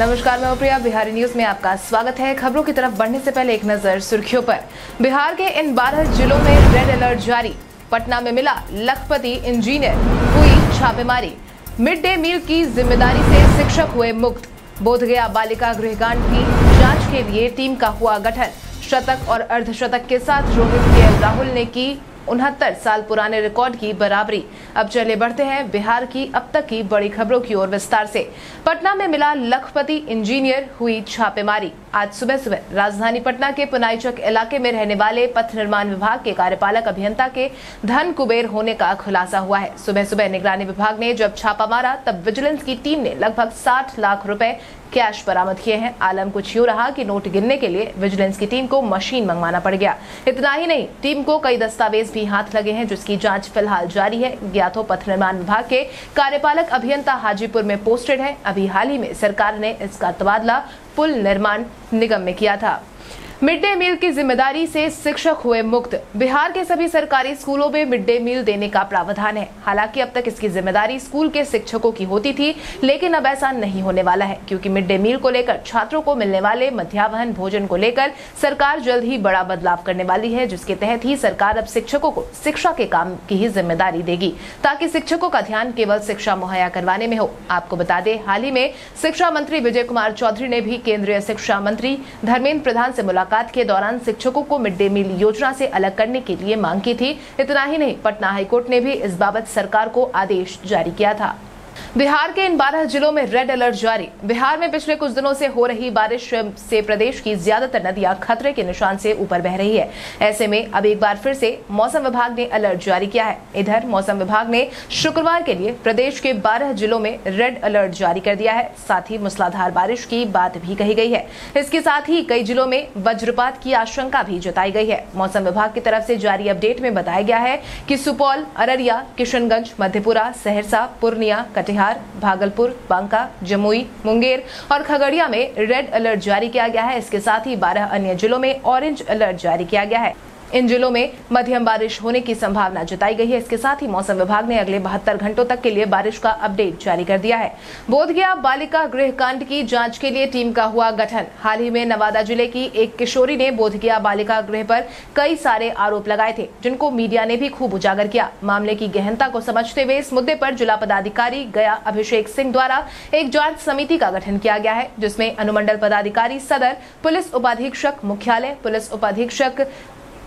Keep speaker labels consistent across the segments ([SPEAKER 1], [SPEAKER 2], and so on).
[SPEAKER 1] नमस्कार, मैं प्रिया। बिहारी न्यूज़ में आपका स्वागत है। खबरों की तरफ़ बढ़ने से पहले एक नज़र सुर्खियों पर। बिहार के इन 12 जिलों में रेड अलर्ट जारी। पटना में मिला लखपति इंजीनियर, हुई छापेमारी। मिड डे मील की ज़िम्मेदारी से शिक्षक हुए मुक्त। बोधगया बालिका गृहकांड की जाँच के लिए टीम का हुआ गठन। शतक और अर्धशतक के साथ रोहित के राहुल ने की उनहत्तर साल पुराने रिकॉर्ड की बराबरी। अब चले बढ़ते हैं बिहार की अब तक की बड़ी खबरों की ओर विस्तार से। पटना में मिला लखपति इंजीनियर हुई छापेमारी। आज सुबह सुबह राजधानी पटना के पुनाईचक इलाके में रहने वाले पथ निर्माण विभाग के कार्यपालक अभियंता के धन कुबेर होने का खुलासा हुआ है। सुबह सुबह निगरानी विभाग ने जब छापा मारा, तब विजिलेंस की टीम ने लगभग 60 लाख रुपए कैश बरामद किए हैं। आलम कुछ यूँ रहा कि नोट गिनने के लिए विजिलेंस की टीम को मशीन मंगवाना पड़ गया। इतना ही नहीं, टीम को कई दस्तावेज़ भी हाथ लगे हैं, जिसकी जाँच फ़िलहाल जारी है। ज्ञातो पथ निर्माण विभाग के कार्यपालक अभियंता हाजीपुर में पोस्टेड है। अभी हाल ही में सरकार ने इसका तबादला पुल निर्माण निगम में किया था। मिड डे मील की ज़िम्मेदारी से शिक्षक हुए मुक्त। बिहार के सभी सरकारी स्कूलों में मिड डे मील देने का प्रावधान है। हालाँकि अब तक इसकी ज़िम्मेदारी स्कूल के शिक्षकों की होती थी, लेकिन अब ऐसा नहीं होने वाला है, क्योंकि मिड डे मील को लेकर छात्रों को मिलने वाले मध्यावहन भोजन को लेकर सरकार जल्द ही बड़ा बदलाव करने वाली है, जिसके तहत ही सरकार अब शिक्षकों को शिक्षा के काम की ही ज़िम्मेदारी देगी, ताकि शिक्षकों का ध्यान केवल शिक्षा मुहैया करवाने में हो। आपको बता दें, हाल ही में शिक्षा मंत्री विजय कुमार चौधरी ने भी केंद्रीय शिक्षा मंत्री धर्मेंद्र प्रधान से मुलाकात मुलाकात के दौरान शिक्षकों को मिड डे मील योजना से अलग करने के लिए मांग की थी। इतना ही नहीं, पटना हाईकोर्ट ने भी इस बाबत सरकार को आदेश जारी किया था। बिहार के इन 12 जिलों में रेड अलर्ट जारी। बिहार में पिछले कुछ दिनों से हो रही बारिश से प्रदेश की ज़्यादातर नदियाँ खतरे के निशान से ऊपर बह रही है। ऐसे में अब एक बार फिर से मौसम विभाग ने अलर्ट जारी किया है। इधर मौसम विभाग ने शुक्रवार के लिए प्रदेश के 12 जिलों में रेड अलर्ट जारी कर दिया है। साथ ही मूसलाधार बारिश की बात भी कही गई है। इसके साथ ही कई जिलों में वज्रपात की आशंका भी जताई गई है। मौसम विभाग की तरफ़ से जारी अपडेट में बताया गया है कि सुपौल, अररिया, किशनगंज, मधेपुरा, सहरसा, पूर्णिया, कटिहार भागलपुर, बांका, जमुई, मुंगेर और खगड़िया में रेड अलर्ट जारी किया गया है। इसके साथ ही बारह अन्य जिलों में ऑरेंज अलर्ट जारी किया गया है। इन जिलों में मध्यम बारिश होने की संभावना जताई गई है। इसके साथ ही मौसम विभाग ने अगले बहत्तर घंटों तक के लिए बारिश का अपडेट जारी कर दिया है। बोधगया बालिका गृह कांड की जाँच के लिए टीम का हुआ गठन। हाल ही में नवादा ज़िले की एक किशोरी ने बोधगया बालिका गृह पर कई सारे आरोप लगाए थे, जिनको मीडिया ने भी खूब उजागर किया। मामले की गहनता को समझते हुए इस मुद्दे पर जिला पदाधिकारी गया अभिषेक सिंह द्वारा एक जाँच समिति का गठन किया गया है, जिसमें अनुमंडल पदाधिकारी, सदर, पुलिस उपाधीक्षक, मुख्यालय, पुलिस उपाधीक्षक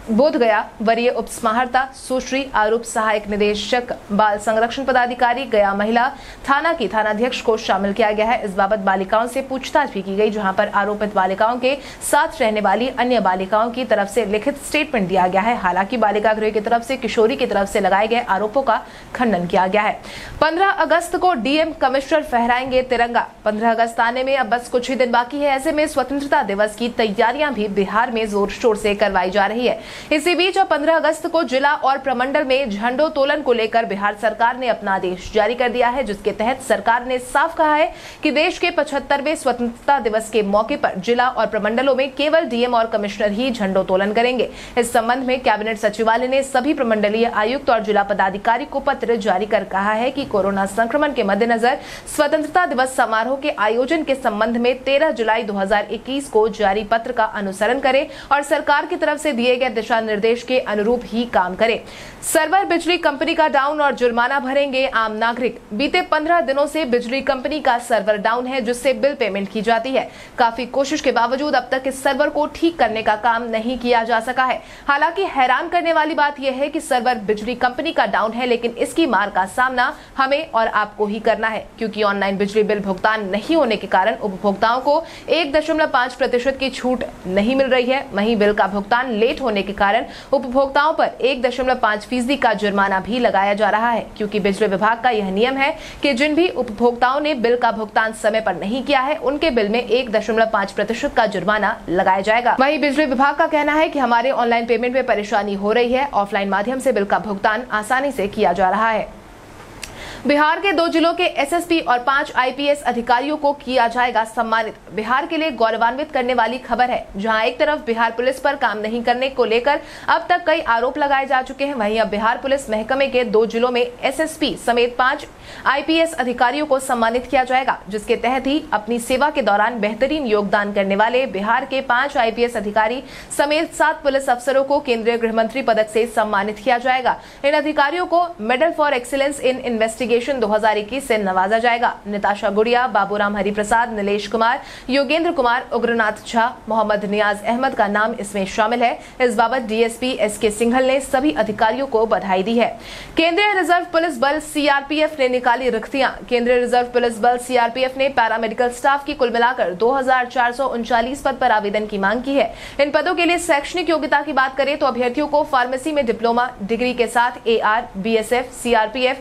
[SPEAKER 1] बोध गया वरीय उप समाहर्ता सुश्री आरोप सहायक निदेशक, बाल संरक्षण पदाधिकारी, गया महिला, थाना की थानाध्यक्ष को शामिल किया गया है। इस बाबत बालिकाओं से पूछताछ भी की गई, जहाँ पर आरोपित बालिकाओं के साथ रहने वाली अन्य बालिकाओं की तरफ़ से लिखित स्टेटमेंट दिया गया है। हालाँकि बालिका गृह की तरफ़ से, किशोरी की तरफ़ से लगाए गए आरोपों का खंडन किया गया है। पंद्रह अगस्त को डीएम कमिश्नर फहराएँगे तिरंगा। पंद्रह अगस्त आने में अब बस कुछ ही दिन बाकी है। ऐसे में स्वतंत्रता दिवस की तैयारियाँ भी बिहार में ज़ोर शोर से करवाई जा रही है। इसी बीच अब 15 अगस्त को जिला और प्रमंडल में झंडोत्तोलन को लेकर बिहार सरकार ने अपना आदेश जारी कर दिया है, जिसके तहत सरकार ने साफ़ कहा है कि देश के पचहत्तरवें स्वतंत्रता दिवस के मौके पर जिला और प्रमंडलों में केवल डीएम और कमिश्नर ही झंडोत्तोलन करेंगे। इस संबंध में कैबिनेट सचिवालय ने सभी प्रमंडलीय आयुक्त और जिला पदाधिकारी को पत्र जारी कर कहा है कि कोरोना संक्रमण के मद्देनजर स्वतंत्रता दिवस समारोह के आयोजन के संबंध में 13 जुलाई 2021 को जारी पत्र का अनुसरण करें और सरकार की तरफ़ से दिए गए दिशा निर्देश के अनुरूप ही काम करे। सर्वर बिजली कंपनी का डाउन और जुर्माना भरेंगे आम नागरिक। बीते पंद्रह दिनों से बिजली कंपनी का सर्वर डाउन है, जिससे बिल पेमेंट की जाती है। काफ़ी कोशिश के बावजूद अब तक इस सर्वर को ठीक करने का काम नहीं किया जा सका है। हालाँकि हैरान करने वाली बात यह है कि सर्वर बिजली कंपनी का डाउन है, लेकिन इसकी मार का सामना हमें और आपको ही करना है, क्योंकि ऑनलाइन बिजली बिल भुगतान नहीं होने के कारण उपभोक्ताओं को एक दशमलव पाँच प्रतिशत की छूट नहीं मिल रही है। वहीं बिल का भुगतान लेट होने के कारण उपभोक्ताओं पर एक दशमलव पाँच फ़ीसदी का जुर्माना भी लगाया जा रहा है, क्योंकि बिजली विभाग का यह नियम है कि जिन भी उपभोक्ताओं ने बिल का भुगतान समय पर नहीं किया है, उनके बिल में एक दशमलव पाँच प्रतिशत का जुर्माना लगाया जाएगा। वही बिजली विभाग का कहना है की हमारे ऑनलाइन पेमेंट में परेशानी हो रही है। ऑफलाइन माध्यम ऐसी बिल का भुगतान आसानी ऐसी किया जा रहा है। बिहार के दो जिलों के एसएसपी और पाँच आईपीएस अधिकारियों को किया जाएगा सम्मानित। बिहार के लिए गौरवान्वित करने वाली खबर है, जहाँ एक तरफ़ बिहार पुलिस पर काम नहीं करने को लेकर अब तक कई आरोप लगाए जा चुके हैं, वहीं अब बिहार पुलिस महकमे के दो जिलों में एसएसपी समेत पाँच आईपीएस अधिकारियों को सम्मानित किया जाएगा, जिसके तहत ही अपनी सेवा के दौरान बेहतरीन योगदान करने वाले बिहार के पाँच आईपीएस अधिकारी समेत सात पुलिस अफसरों को केंद्रीय गृह मंत्री पदक से सम्मानित किया जाएगा। इन अधिकारियों को medal for excellence in investigation 2021 से नवाजा जाएगा। निताशा गुड़िया, बाबूराम हरिप्रसाद, नीलेश कुमार, योगेंद्र कुमार, उग्रनाथ झा, मोहम्मद नियाज अहमद का नाम इसमें शामिल है। इस बाबत डीएसपी एस के सिंघल ने सभी अधिकारियों को बधाई दी है। केंद्रीय रिज़र्व पुलिस बल सीआरपीएफ ने निकाली रिक्तियाँ। केंद्रीय रिज़र्व पुलिस बल सीआरपीएफ ने पैरामेडिकल स्टाफ की कुल मिलाकर दो पद पर आवेदन की मांग की है। इन पदों के लिए शैक्षणिक योग्यता की बात करें तो अभ्यर्थियों को फार्मेसी में डिप्लोमा, डिग्री के साथ A R B S F CRPF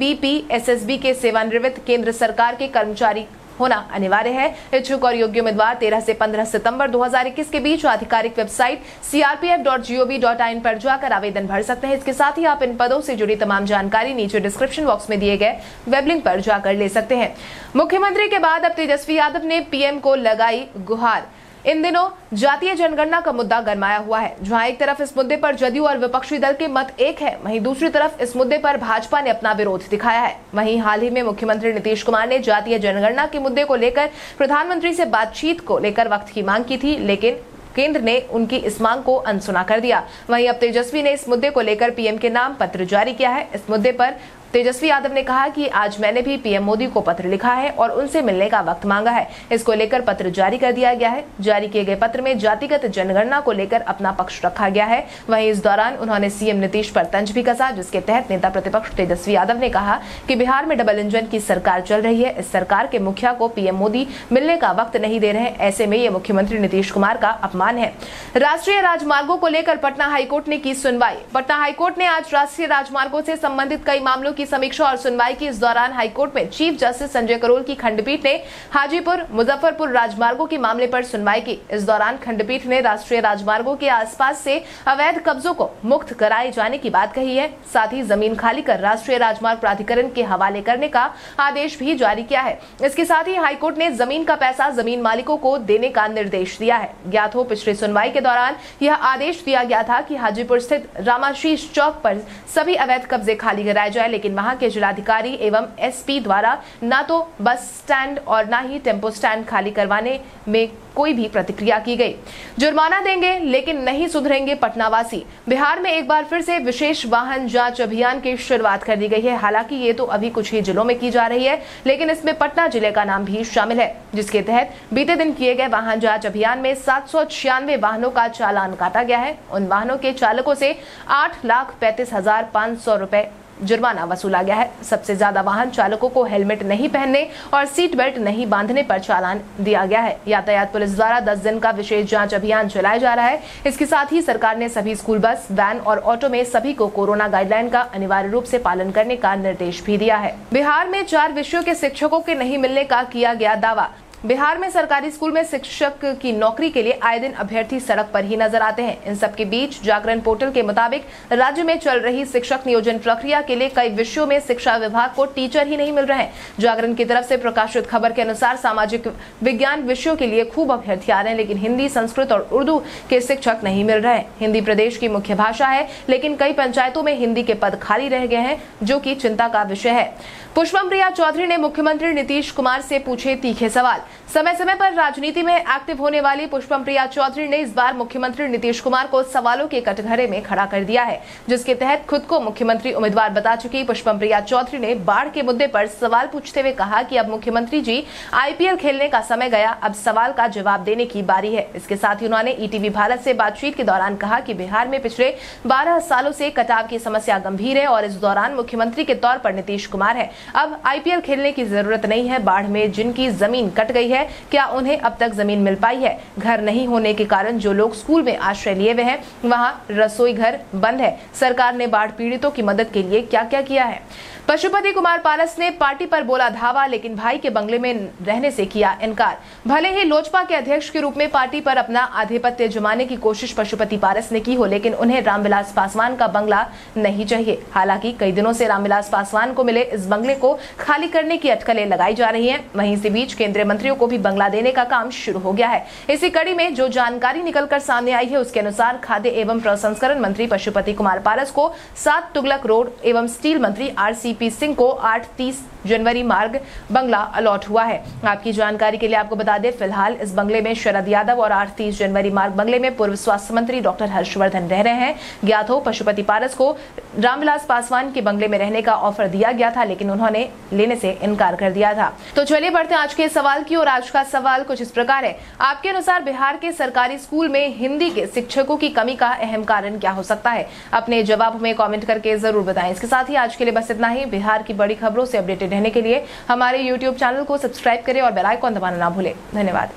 [SPEAKER 1] ITBP SSB के सेवानिवृत्त केंद्र सरकार के कर्मचारी होना अनिवार्य है। इच्छुक और योग्य उम्मीदवार 13 से 15 सितंबर 2021 के बीच आधिकारिक वेबसाइट crpf.gov.in पर जाकर आवेदन भर सकते हैं। इसके साथ ही आप इन पदों से जुड़ी तमाम जानकारी नीचे डिस्क्रिप्शन बॉक्स में दिए गए वेब लिंक पर जाकर ले सकते हैं। मुख्यमंत्री के बाद अब तेजस्वी यादव ने पीएम को लगाई गुहार। इन दिनों जातीय जनगणना का मुद्दा गरमाया हुआ है, जहाँ एक तरफ़ इस मुद्दे पर जदयू और विपक्षी दल के मत एक है, वहीं दूसरी तरफ़ इस मुद्दे पर भाजपा ने अपना विरोध दिखाया है। वहीं हाल ही में मुख्यमंत्री नीतीश कुमार ने जातीय जनगणना के मुद्दे को लेकर प्रधानमंत्री से बातचीत को लेकर वक्त की मांग की थी, लेकिन केंद्र ने उनकी इस मांग को अनसुना कर दिया। वहीं अब तेजस्वी ने इस मुद्दे को लेकर पीएम के नाम पत्र जारी किया है। इस मुद्दे पर तेजस्वी यादव ने कहा कि आज मैंने भी पीएम मोदी को पत्र लिखा है और उनसे मिलने का वक्त मांगा है। इसको लेकर पत्र जारी कर दिया गया है। जारी किए गए पत्र में जातिगत जनगणना को लेकर अपना पक्ष रखा गया है। वहीं इस दौरान उन्होंने सीएम नीतीश पर तंज भी कसा, जिसके तहत नेता प्रतिपक्ष तेजस्वी यादव ने कहा कि बिहार में डबल इंजन की सरकार चल रही है। इस सरकार के मुखिया को पीएम मोदी मिलने का वक्त नहीं दे रहे ऐसे में ये मुख्यमंत्री नीतीश कुमार का अपमान है। राष्ट्रीय राजमार्गो को लेकर पटना हाईकोर्ट ने की सुनवाई। पटना हाईकोर्ट ने आज राष्ट्रीय राजमार्गो से संबंधित कई मामलों की समीक्षा और सुनवाई की इस दौरान हाईकोर्ट में चीफ जस्टिस संजय करोल की खंडपीठ ने हाजीपुर, मुजफ्फरपुर राजमार्गो के मामले पर सुनवाई की। इस दौरान खंडपीठ ने राष्ट्रीय राजमार्गो के आसपास से अवैध कब्जों को मुक्त कराए जाने की बात कही है। साथ ही ज़मीन खाली कर राष्ट्रीय राजमार्ग प्राधिकरण के हवाले करने का आदेश भी जारी किया है। इसके साथ ही हाईकोर्ट ने ज़मीन का पैसा ज़मीन मालिकों को देने का निर्देश दिया है। ज्ञात हो, पिछली सुनवाई के दौरान यह आदेश दिया गया था कि हाजीपुर स्थित रामाशीष चौक पर सभी अवैध कब्जे खाली कराए जाए, लेकिन वहाँ के जिलाधिकारी एवं एसपी द्वारा न तो बस स्टैंड और न ही टेंपो स्टैंड खाली करवाने में कोई भी प्रतिक्रिया की गई। जुर्माना देंगे, लेकिन नहीं सुधरेंगे पटनावासी। बिहार में एक बार फिर से विशेष वाहन जाँच अभियान की शुरुआत कर दी गई है। हालाँकि ये तो अभी कुछ ही जिलों में की जा रही है, लेकिन इसमें पटना ज़िले का नाम भी शामिल है, जिसके तहत बीते दिन किए गए वाहन जाँच अभियान में सात सौ छियानवे वाहनों का चालान काटा गया है। उन वाहनों के चालकों से आठ लाख पैंतीस हज़ार पाँच सौ रूपए जुर्माना वसूला गया है। सबसे ज़्यादा वाहन चालकों को हेलमेट नहीं पहनने और सीट बेल्ट नहीं बांधने पर चालान दिया गया है। यातायात पुलिस द्वारा 10 दिन का विशेष जाँच अभियान चलाया जा रहा है। इसके साथ ही सरकार ने सभी स्कूल बस, वैन और ऑटो में सभी को कोरोना गाइडलाइन का अनिवार्य रूप से पालन करने का निर्देश भी दिया है। बिहार में चार विषयों के शिक्षकों के नहीं मिलने का किया गया दावा। बिहार में सरकारी स्कूल में शिक्षक की नौकरी के लिए आए दिन अभ्यर्थी सड़क पर ही नज़र आते हैं। इन सबके बीच जागरण पोर्टल के मुताबिक राज्य में चल रही शिक्षक नियोजन प्रक्रिया के लिए कई विषयों में शिक्षा विभाग को टीचर ही नहीं मिल रहे जागरण की तरफ़ से प्रकाशित खबर के अनुसार सामाजिक विज्ञान विषयों के लिए खूब अभ्यर्थी आ रहे हैं, लेकिन हिंदी, संस्कृत और उर्दू के शिक्षक नहीं मिल रहे हिंदी प्रदेश की मुख्य भाषा है, लेकिन कई पंचायतों में हिंदी के पद खाली रह गए हैं, जो की चिंता का विषय है। पुष्पम प्रिया चौधरी ने मुख्यमंत्री नीतीश कुमार से पूछे तीखे सवाल। समय समय पर राजनीति में एक्टिव होने वाली पुष्पम प्रिया चौधरी ने इस बार मुख्यमंत्री नीतीश कुमार को सवालों के कटघरे में खड़ा कर दिया है, जिसके तहत खुद को मुख्यमंत्री उम्मीदवार बता चुकी पुष्पम प्रिया चौधरी ने बाढ़ के मुद्दे पर सवाल पूछते हुए कहा कि अब मुख्यमंत्री जी आईपीएल खेलने का समय गया, अब सवाल का जवाब देने की बारी है। इसके साथ ही उन्होंने ईटीवी भारत से बातचीत के दौरान कहा कि बिहार में पिछले बारह सालों से कटाव की समस्या गंभीर है और इस दौरान मुख्यमंत्री के तौर पर नीतीश कुमार है। अब आईपीएल खेलने की ज़रूरत नहीं है, बाढ़ में जिनकी ज़मीन कट गई है। क्या उन्हें अब तक ज़मीन मिल पाई है? घर नहीं होने के कारण जो लोग स्कूल में आश्रय लिए हुए हैं, वहाँ रसोई घर बंद है। सरकार ने बाढ़ पीड़ितों की मदद के लिए क्या क्या किया है? पशुपति कुमार पारस ने पार्टी पर बोला धावा, लेकिन भाई के बंगले में रहने से किया इनकार। भले ही लोजपा के अध्यक्ष के रूप में पार्टी पर अपना आधिपत्य जमाने की कोशिश पशुपति पारस ने की हो, लेकिन उन्हें रामविलास पासवान का बंगला नहीं चाहिए। हालाँकि कई दिनों से रामविलास पासवान को मिले इस बंगले को खाली करने की अटकलें लगाई जा रही है। वहीं इसी बीच केंद्रीय मंत्रियों को भी बंगला देने का काम शुरू हो गया है। इसी कड़ी में जो जानकारी निकलकर सामने आई है, उसके अनुसार खाद्य एवं प्रसंस्करण मंत्री पशुपति कुमार पारस को सात तुगलक रोड एवं स्टील मंत्री आरसीपी सिंह को आठ तीस जनवरी मार्ग बंगला अलॉट हुआ है। आपकी जानकारी के लिए आपको बता दें, फ़िलहाल इस बंगले में शरद यादव और आठ तीस जनवरी मार्ग बंगले में पूर्व स्वास्थ्य मंत्री डॉक्टर हर्षवर्धन रह रहे हैं। ज्ञात हो, पशुपति पारस को रामविलास पासवान के बंगले में रहने का ऑफ़र दिया गया था, लेकिन उन्होंने लेने से इनकार कर दिया था। तो चलिए बढ़ते आज के सवाल की और आज का सवाल कुछ इस प्रकार है। आपके अनुसार बिहार के सरकारी स्कूल में हिंदी के शिक्षकों की कमी का अहम कारण क्या हो सकता है? अपने जवाब में कॉमेंट करके ज़रूर बताएँ। इसके साथ ही आज के लिए बस इतना ही। बिहार की बड़ी खबरों से अपडेटेड रहने के लिए हमारे यूट्यूब चैनल को सब्सक्राइब करें और बेलाइकॉन दबाना ना भूलें। धन्यवाद।